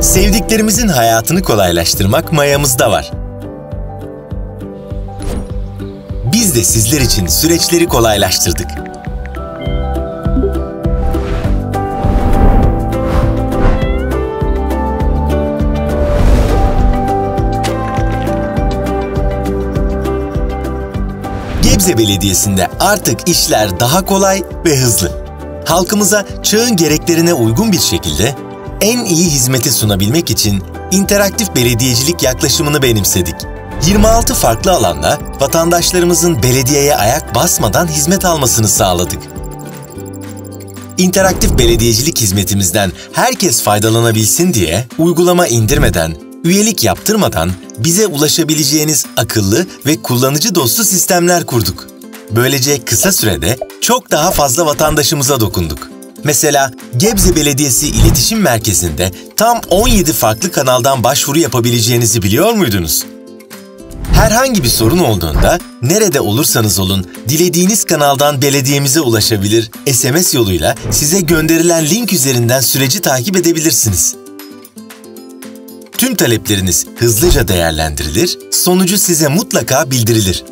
Sevdiklerimizin hayatını kolaylaştırmak mayamızda var. Biz de sizler için süreçleri kolaylaştırdık. Gebze Belediyesi'nde artık işler daha kolay ve hızlı. Halkımıza çağın gereklerine uygun bir şekilde en iyi hizmeti sunabilmek için interaktif belediyecilik yaklaşımını benimsedik. 26 farklı alanda vatandaşlarımızın belediyeye ayak basmadan hizmet almasını sağladık. İnteraktif belediyecilik hizmetimizden herkes faydalanabilsin diye uygulama indirmeden, üyelik yaptırmadan bize ulaşabileceğiniz akıllı ve kullanıcı dostu sistemler kurduk. Böylece kısa sürede çok daha fazla vatandaşımıza dokunduk. Mesela Gebze Belediyesi İletişim Merkezi'nde tam 17 farklı kanaldan başvuru yapabileceğinizi biliyor muydunuz? Herhangi bir sorun olduğunda nerede olursanız olun dilediğiniz kanaldan belediyemize ulaşabilir, SMS yoluyla size gönderilen link üzerinden süreci takip edebilirsiniz. Tüm talepleriniz hızlıca değerlendirilir, sonucu size mutlaka bildirilir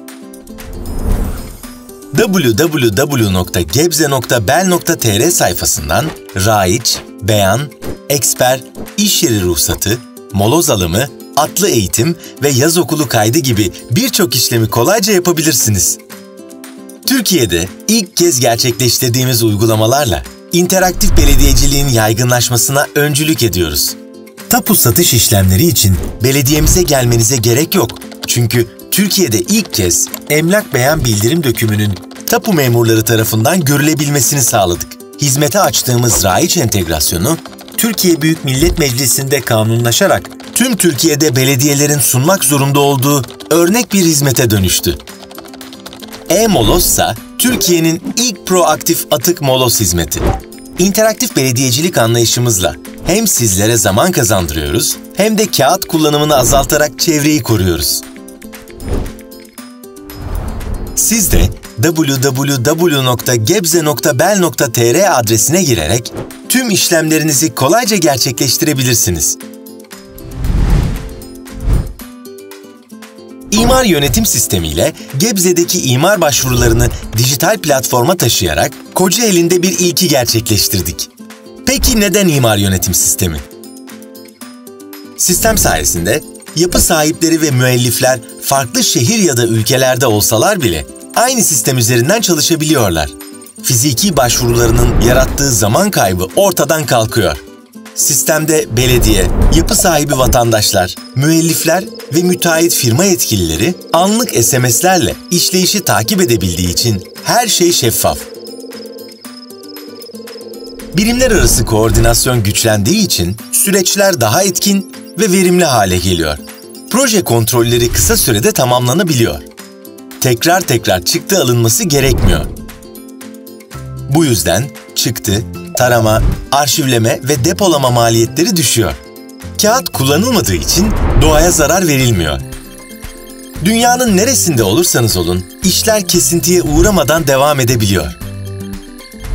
www.gebze.bel.tr sayfasından raiç, beyan, eksper, iş yeri ruhsatı, moloz alımı, atlı eğitim ve yaz okulu kaydı gibi birçok işlemi kolayca yapabilirsiniz. Türkiye'de ilk kez gerçekleştirdiğimiz uygulamalarla interaktif belediyeciliğin yaygınlaşmasına öncülük ediyoruz. Tapu satış işlemleri için belediyemize gelmenize gerek yok. Çünkü Türkiye'de ilk kez emlak beyan bildirim dökümünün tapu memurları tarafından görülebilmesini sağladık. Hizmete açtığımız Raiç entegrasyonu, Türkiye Büyük Millet Meclisi'nde kanunlaşarak tüm Türkiye'de belediyelerin sunmak zorunda olduğu örnek bir hizmete dönüştü. E-Molos ise Türkiye'nin ilk proaktif atık molos hizmeti. İnteraktif belediyecilik anlayışımızla hem sizlere zaman kazandırıyoruz hem de kağıt kullanımını azaltarak çevreyi koruyoruz. Siz de www.gebze.bel.tr adresine girerek tüm işlemlerinizi kolayca gerçekleştirebilirsiniz. İmar yönetim sistemi ile Gebze'deki imar başvurularını dijital platforma taşıyarak Kocaeli'nde bir ilki gerçekleştirdik. Peki neden imar yönetim sistemi? Sistem sayesinde yapı sahipleri ve müellifler farklı şehir ya da ülkelerde olsalar bile aynı sistem üzerinden çalışabiliyorlar. Fiziki başvurularının yarattığı zaman kaybı ortadan kalkıyor. Sistemde belediye, yapı sahibi vatandaşlar, müellifler ve müteahhit firma yetkilileri anlık SMS'lerle işleyişi takip edebildiği için her şey şeffaf. Birimler arası koordinasyon güçlendiği için süreçler daha etkin ve verimli hale geliyor. Proje kontrolleri kısa sürede tamamlanabiliyor tekrar tekrar çıktı alınması gerekmiyor. Bu yüzden çıktı, tarama, arşivleme ve depolama maliyetleri düşüyor. Kağıt kullanılmadığı için doğaya zarar verilmiyor. Dünyanın neresinde olursanız olun, işler kesintiye uğramadan devam edebiliyor.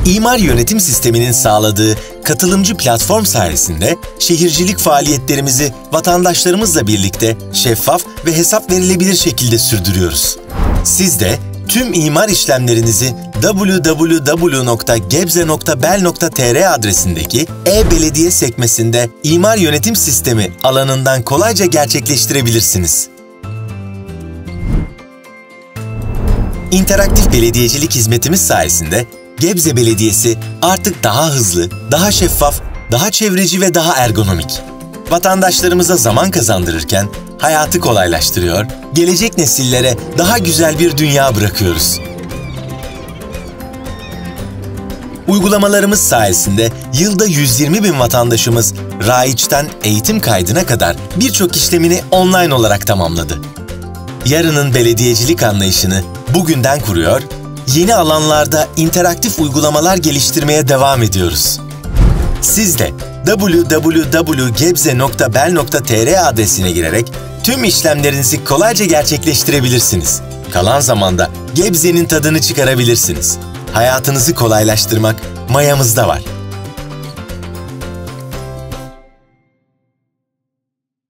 İmar yönetim sisteminin sağladığı katılımcı platform sayesinde şehircilik faaliyetlerimizi vatandaşlarımızla birlikte şeffaf ve hesap verilebilir şekilde sürdürüyoruz. Siz de tüm imar işlemlerinizi www.gebze.bel.tr adresindeki e-belediye sekmesinde imar yönetim sistemi alanından kolayca gerçekleştirebilirsiniz. İnteraktif belediyecilik hizmetimiz sayesinde Gebze Belediyesi artık daha hızlı, daha şeffaf, daha çevreci ve daha ergonomik. Vatandaşlarımıza zaman kazandırırken hayatı kolaylaştırıyor, gelecek nesillere daha güzel bir dünya bırakıyoruz. Uygulamalarımız sayesinde yılda 120 bin vatandaşımız Raiç'ten eğitim kaydına kadar birçok işlemini online olarak tamamladı. Yarının belediyecilik anlayışını bugünden kuruyor, yeni alanlarda interaktif uygulamalar geliştirmeye devam ediyoruz. Siz de www.gebze.bel.tr adresine girerek tüm işlemlerinizi kolayca gerçekleştirebilirsiniz. Kalan zamanda Gebze'nin tadını çıkarabilirsiniz. Hayatınızı kolaylaştırmak mayamızda var.